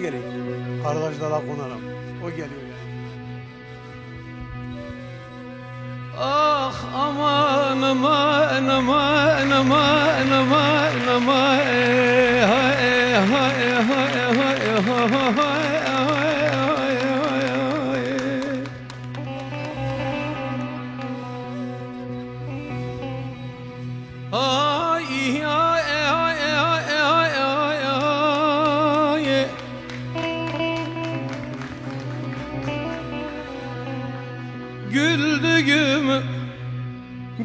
Kendi geleyim. Kardeş dala konarım. O geliyor yani. Ah aman aman aman aman aman aman hay, hay, hay,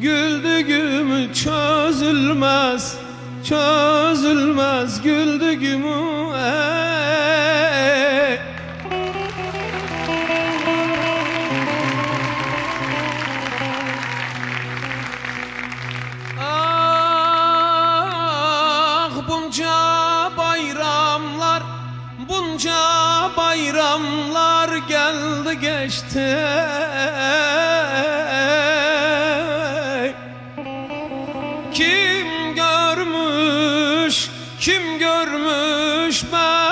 Güldüğüm çözülmez Çözülmez güldüğüm ey. Ah bunca bayramlar Bunca bayramlar geldi geçti Kim görmüş, kim görmüş benim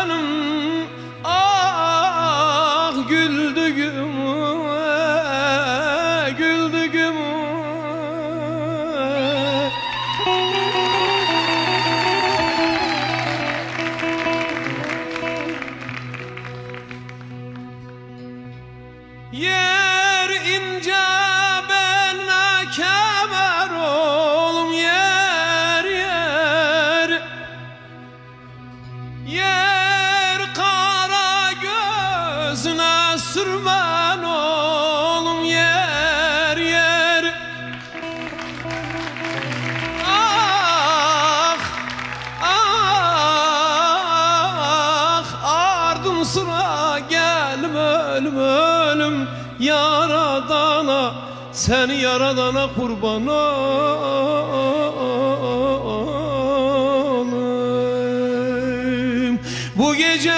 sıra gelme ölüm ölüm. Yaradana seni yaradana kurban olayım. Bu gece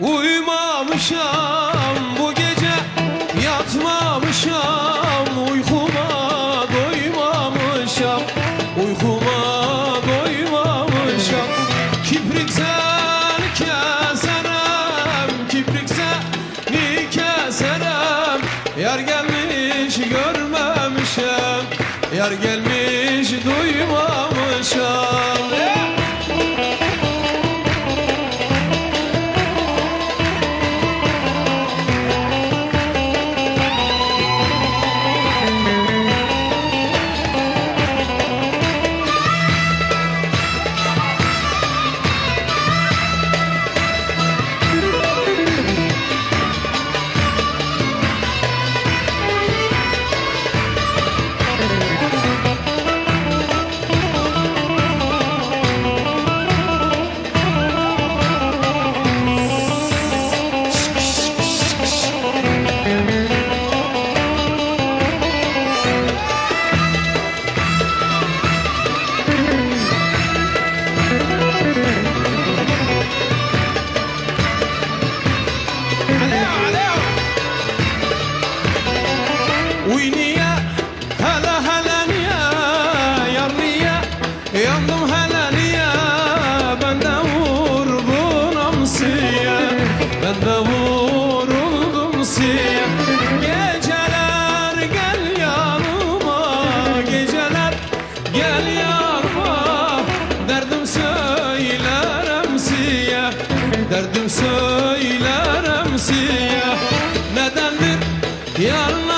uyumamışam bu yar gelmiş Gel yarma derdim söylerim siye Derdim söylerim siye Nedendir yarına